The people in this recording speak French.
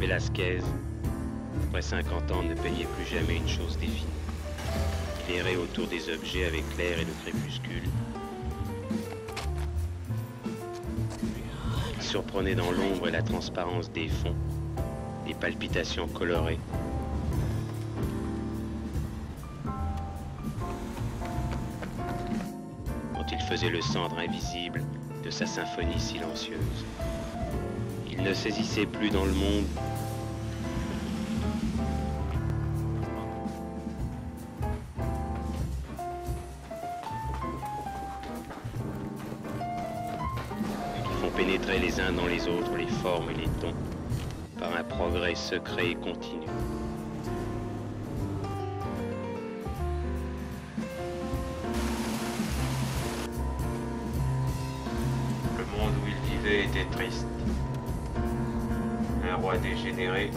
Velasquez, après 50 ans, ne peignait plus jamais une chose définie. Il errait autour des objets avec l'air et le crépuscule. Il surprenait dans l'ombre et la transparence des fonds, les palpitations colorées. Quand il faisait le cendre invisible de sa symphonie silencieuse. Il ne saisissait plus dans le monde pénétrer les uns dans les autres les formes et les tons par un progrès secret et continu. Le monde où il vivait était triste roi dégénéré.